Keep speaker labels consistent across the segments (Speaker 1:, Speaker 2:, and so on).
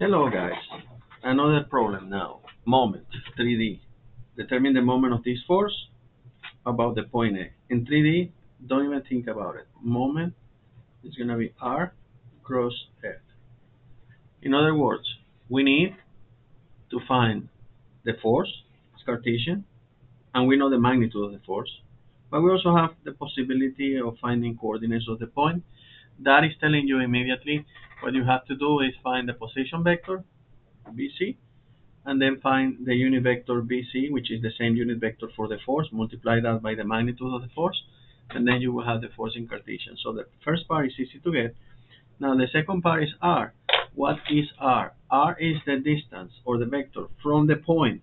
Speaker 1: Hello guys, another problem now. Moment, 3D. Determine the moment of this force about the point A. In 3D, don't even think about it. Moment is going to be R cross F. In other words, we need to find the force, it's Cartesian, and we know the magnitude of the force. But we also have the possibility of finding coordinates of the point. That is telling you immediately what you have to do is find the position vector, BC, and then find the unit vector BC, which is the same unit vector for the force, multiply that by the magnitude of the force, and then you will have the force in Cartesian. So the first part is easy to get. Now the second part is R. What is R? R is the distance or the vector from the point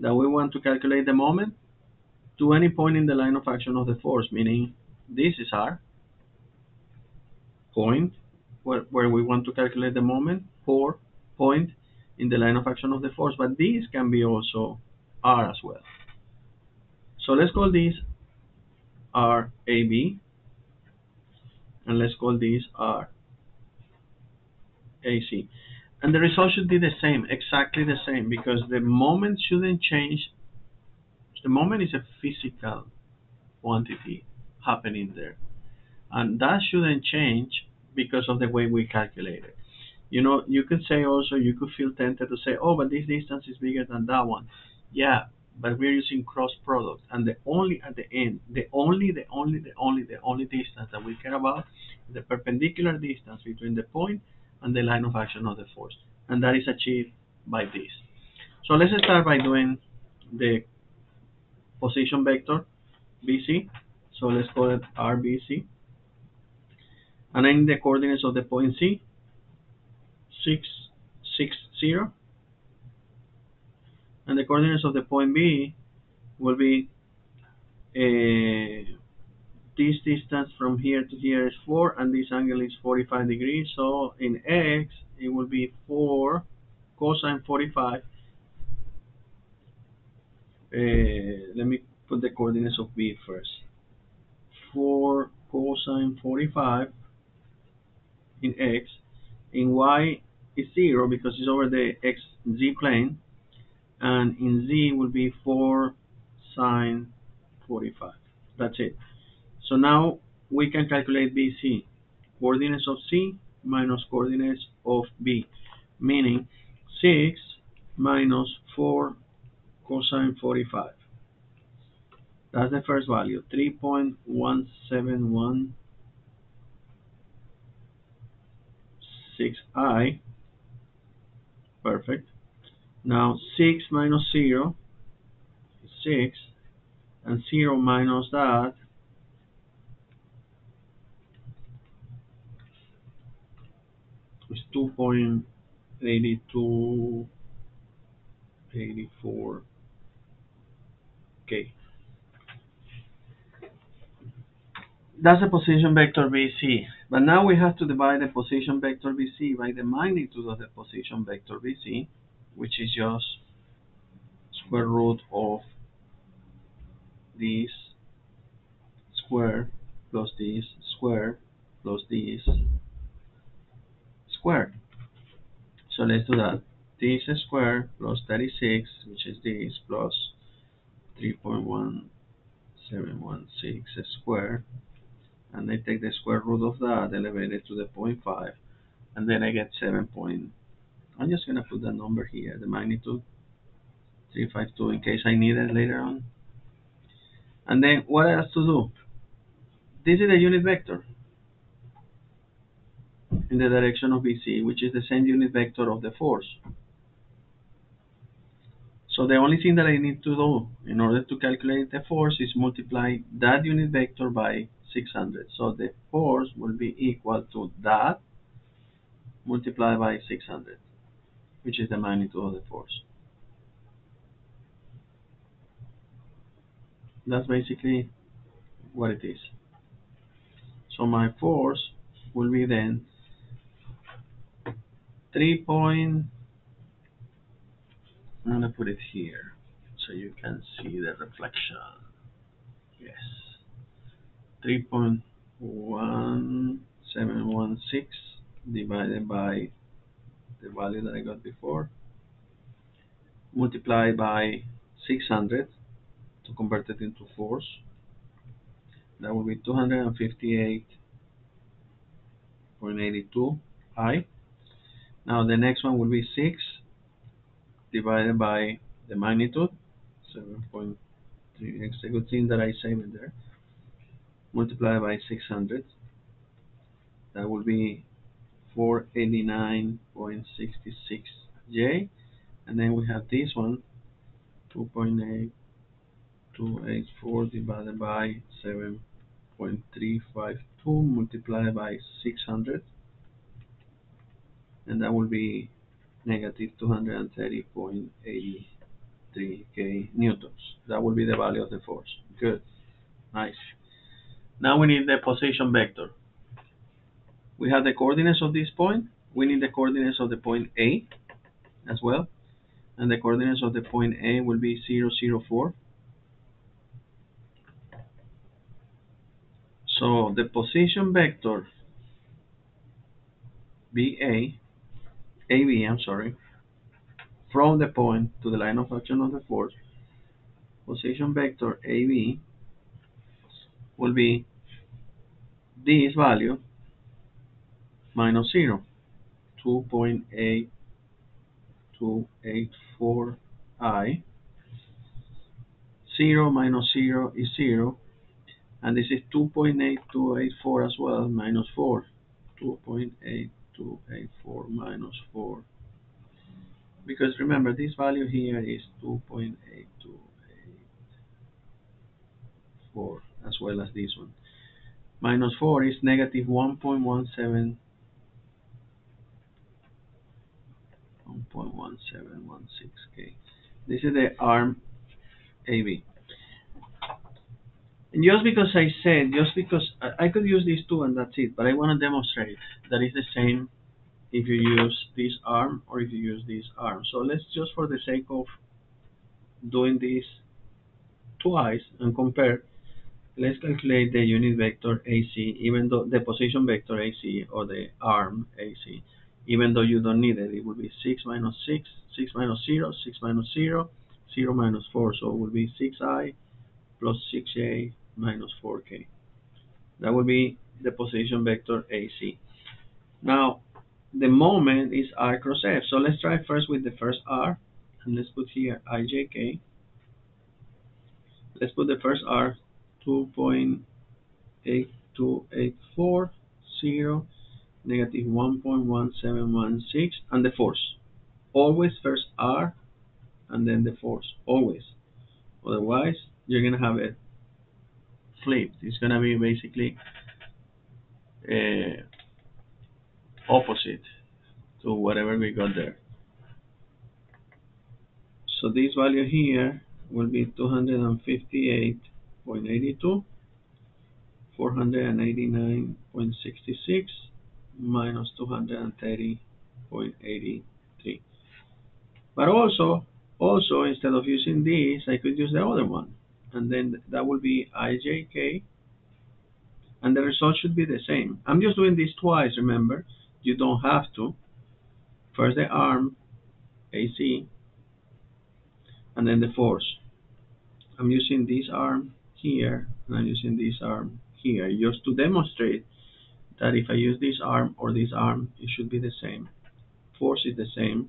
Speaker 1: that we want to calculate the moment to any point in the line of action of the force, meaning this is R, point, where, where we want to calculate the moment, or point in the line of action of the force, but these can be also R as well. So let's call this RAB, and let's call this R AC. And the result should be the same, exactly the same, because the moment shouldn't change. The moment is a physical quantity happening there. And that shouldn't change because of the way we calculate it. You know, you could say also, you could feel tempted to say, oh, but this distance is bigger than that one. Yeah, but we're using cross product. And the only at the end, the only, the only, the only, the only distance that we care about is the perpendicular distance between the point and the line of action of the force. And that is achieved by this. So let's start by doing the position vector BC. So let's call it RBC. And then the coordinates of the point C, 6, 6, 0. And the coordinates of the point B will be uh, this distance from here to here is 4 and this angle is 45 degrees. So in x it will be 4 cosine 45 uh, let me put the coordinates of b first. 4 cosine 45 in x in y is 0 because it's over the x z plane and in z will be 4 sine 45 that's it. So now we can calculate BC, coordinates of C minus coordinates of B, meaning 6 minus 4 cosine 45. That's the first value, 3.1716i. Perfect. Now 6 minus 0 is 6, and 0 minus that is 2.8284 okay That's the position vector BC. But now we have to divide the position vector BC by the magnitude of the position vector BC, which is just square root of this square plus this square plus this square. So let's do that. This square plus 36, which is this, plus 3.1716 squared. And I take the square root of that, elevate it to the 0.5, and then I get 7. Point, I'm just going to put that number here, the magnitude, 352, in case I need it later on. And then what else to do? This is a unit vector in the direction of BC, which is the same unit vector of the force. So the only thing that I need to do in order to calculate the force is multiply that unit vector by 600. So the force will be equal to that multiplied by 600, which is the magnitude of the force. That's basically what it is. So my force will be then 3 point I'm gonna put it here so you can see the reflection 3.1716 divided by the value that I got before, multiplied by 600 to convert it into force. That will be 258.82 I. Now the next one will be 6 divided by the magnitude, 7.3. It's a good thing that I saved there. Multiply by 600. That will be 489.66 J. And then we have this one, 2.8284 divided by 7.352 multiplied by 600. And that will be negative 230.83 K newtons. That will be the value of the force. Good. Nice. Now we need the position vector. We have the coordinates of this point. We need the coordinates of the point A as well. And the coordinates of the point A will be 0, 0, 4. So the position vector BA, AB, I'm sorry, from the point to the line of action of the force, position vector AB will be this value minus 0, 2.8284 I. 0 minus 0 is 0, and this is 2.8284 as well, minus 4. 2.8284 minus 4. Because remember, this value here is 2.8284 as well as this one. Minus 4 is negative 1.17 1.1716K. This is the arm AB. And just because I said, just because I, I could use these two and that's it, but I want to demonstrate that it's the same if you use this arm or if you use this arm. So let's just for the sake of doing this twice and compare, let's calculate the unit vector AC, even though the position vector AC or the arm AC, even though you don't need it, it will be 6 minus 6, 6 minus 0, 6 minus 0, 0 minus 4, so it will be 6i plus 6j minus 4k. That will be the position vector AC. Now, the moment is r cross f. So let's try first with the first r, and let's put here ijk. Let's put the first r, 2.8284, negative 1.1716, and the force. Always first r, and then the force, always. Otherwise, you're going to have it flipped. It's going to be basically uh, opposite to whatever we got there. So this value here will be 258.82, 489.66 minus 230.83. But also, also instead of using this, I could use the other one, and then that will be ijk, and the result should be the same. I'm just doing this twice, remember? You don't have to. First the arm, AC, and then the force. I'm using this arm here, and I'm using this arm here, just to demonstrate that if I use this arm or this arm, it should be the same. Force is the same.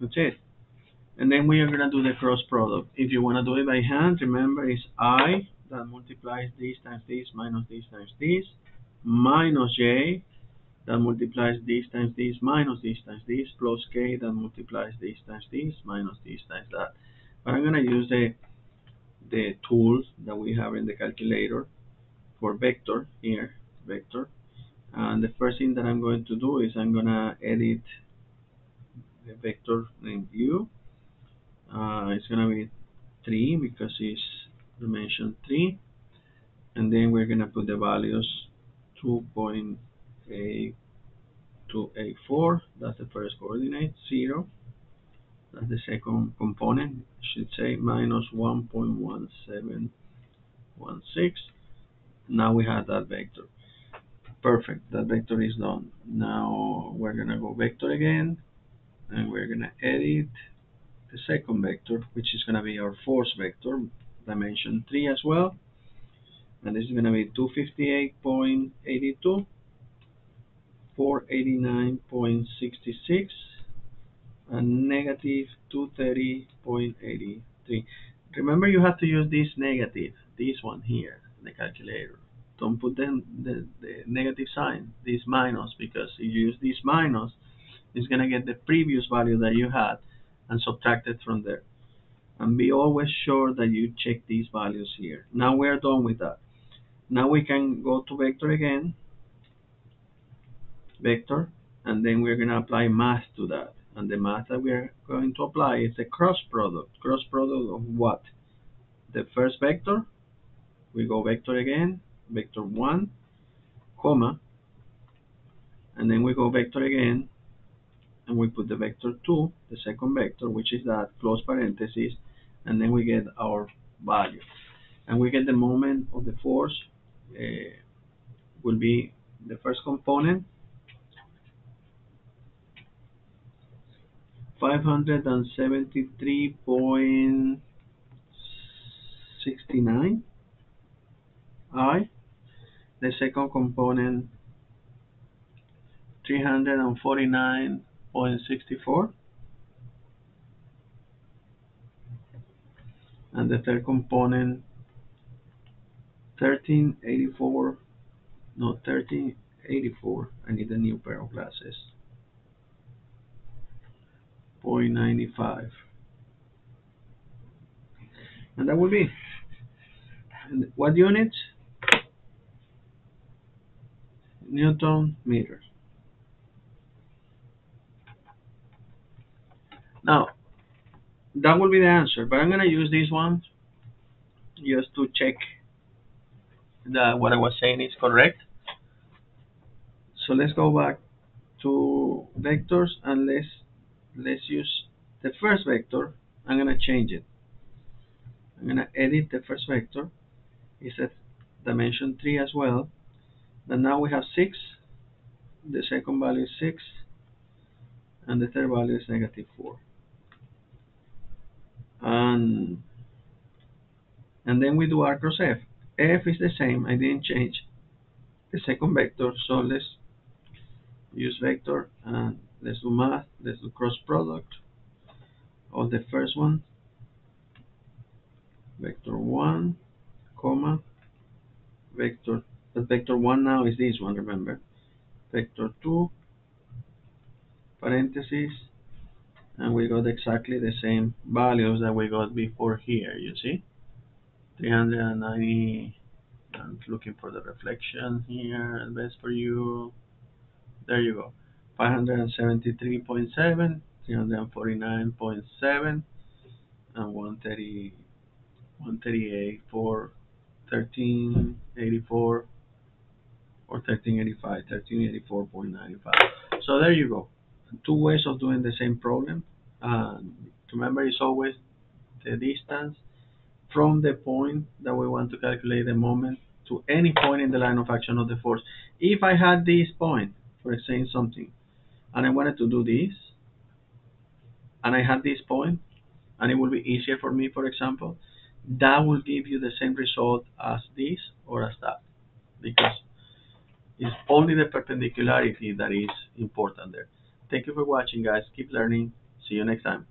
Speaker 1: That's it. And then we are going to do the cross product. If you want to do it by hand, remember it's I that multiplies this times this minus this times this minus j that multiplies this times this minus this times this plus k that multiplies this times this minus this times that. But I'm going to use the the tools that we have in the calculator for vector here, vector. And the first thing that I'm going to do is I'm going to edit the vector named u. Uh, it's going to be 3 because it's dimension 3 and then we're going to put the values 2.8284 that's the first coordinate 0 that's the second component should say minus 1.1716 Now we have that vector. Perfect, that vector is done. Now we're gonna go vector again, and we're gonna edit the second vector, which is gonna be our force vector, dimension 3 as well. And this is gonna be 258.82, 489.66, and negative 230.83. Remember you have to use this negative, this one here, in the calculator. Don't put the, the, the negative sign, this minus, because if you use this minus, it's going to get the previous value that you had and subtract it from there. And be always sure that you check these values here. Now we're done with that. Now we can go to vector again, vector, and then we're going to apply mass to that. And the mass that we're going to apply is the cross product. Cross product of what? The first vector, we go vector again, vector 1, comma, and then we go vector again, and we put the vector 2, the second vector, which is that, close parenthesis, and then we get our value. And we get the moment of the force uh, will be the first component, 573.69 I. The second component 349.64 and the third component 1384 no 1384 I need a new pair of glasses 0.95 and that will be and what units Newton meters now that will be the answer but I'm gonna use this one just to check that what I was saying is correct. So let's go back to vectors and let's let's use the first vector. I'm gonna change it. I'm gonna edit the first vector. It's a dimension 3 as well. And now we have 6 the second value is 6 and the third value is negative 4 and and then we do r cross f. F is the same. I didn't change the second vector. So let's use vector and let's do math let's do cross product of the first one vector 1 comma vector but vector 1 now is this one remember. Vector 2 parentheses and we got exactly the same values that we got before here you see. 390 I'm looking for the reflection here best for you. There you go 573.7 349.7 and 130 138 for 1384 or 1385 1384.95 so there you go. Two ways of doing the same problem. And remember it's always the distance from the point that we want to calculate the moment to any point in the line of action of the force. If I had this point for saying something and I wanted to do this and I had this point and it will be easier for me for example that will give you the same result as this or as that because it's only the perpendicularity that is important there. Thank you for watching guys. Keep learning. See you next time.